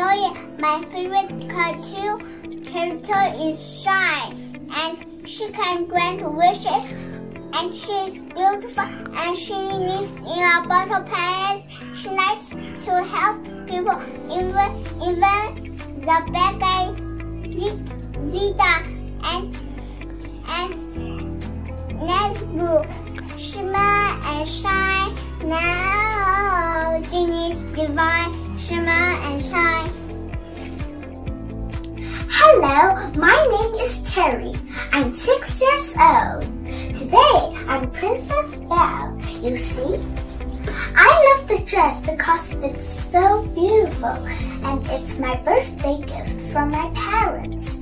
Hello, my favorite cartoon character is Shine, and she can grant wishes, and she is beautiful, and she lives in a bottle palace. She likes to help people, even even the bad guy Zeta and and Nazboo, shimmer and shine now. Genius divine shimmer and shine. Hello, my name is Terry. I'm six years old. Today, I'm Princess Belle. You see? I love the dress because it's so beautiful and it's my birthday gift from my parents.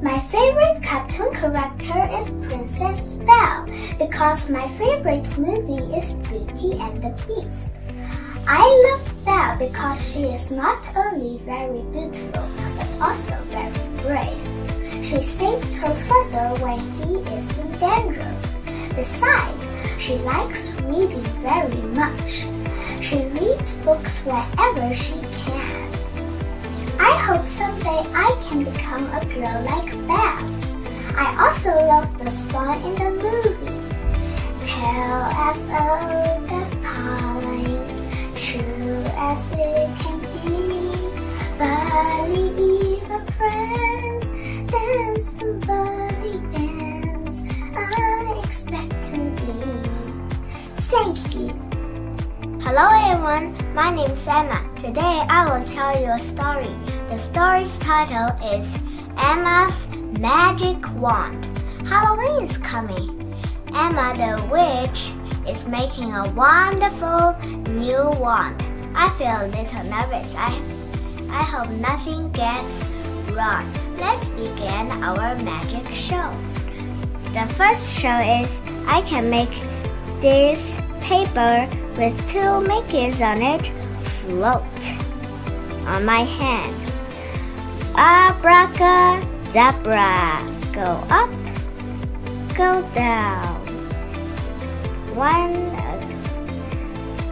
My favorite cartoon character is Princess Belle because my favorite movie is Beauty and the Beast. I love Belle because she is not only very beautiful, but also very brave. She saves her father when he is in danger. Besides, she likes reading very much. She reads books wherever she can. I hope someday I can become a girl like Belle. I also love the song in the movie. Tell time true as it can be. Barely even friends, then somebody bends unexpectedly. Thank you. Hello everyone, my name is Emma. Today I will tell you a story. The story's title is Emma's Magic Wand. Halloween is coming. Emma the witch is making a wonderful new wand. I feel a little nervous. I, I hope nothing gets wrong. Let's begin our magic show. The first show is I can make this paper with two Mickeys on it float on my hand. Abracadabra, go up, go down one,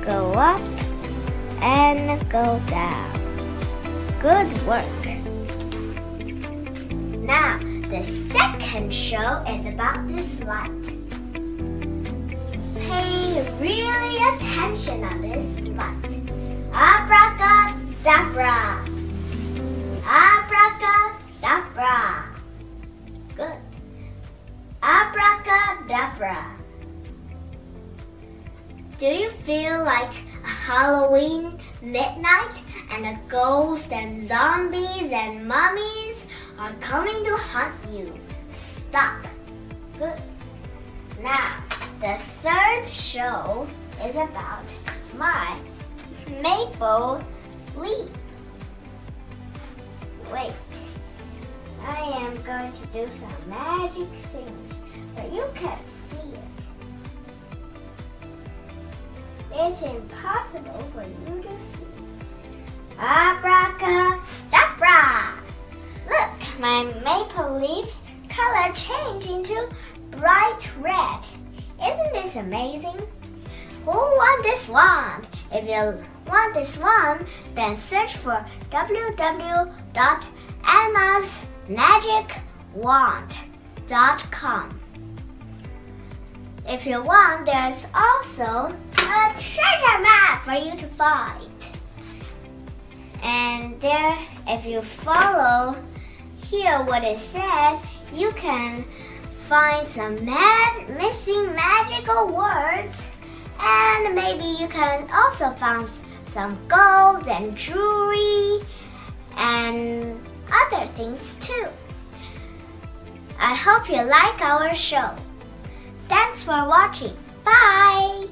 go up, and go down. Good work. Now, the second show is about this light. Pay really attention on this light. Abracadabra. Like Halloween midnight and a ghost and zombies and mummies are coming to hunt you? Stop. Good. Now, the third show is about my maple leaf. Wait, I am going to do some magic things, but you can't It's impossible for you to see. Abracadabra! Look, my maple leaf's color changed into bright red. Isn't this amazing? Who wants this wand? If you want this wand, then search for www.emmasmagicwand.com. If you want, there's also a treasure map for you to find. And there, if you follow here what it said, you can find some mad, missing magical words and maybe you can also find some gold and jewelry and other things too. I hope you like our show. Thanks for watching. Bye!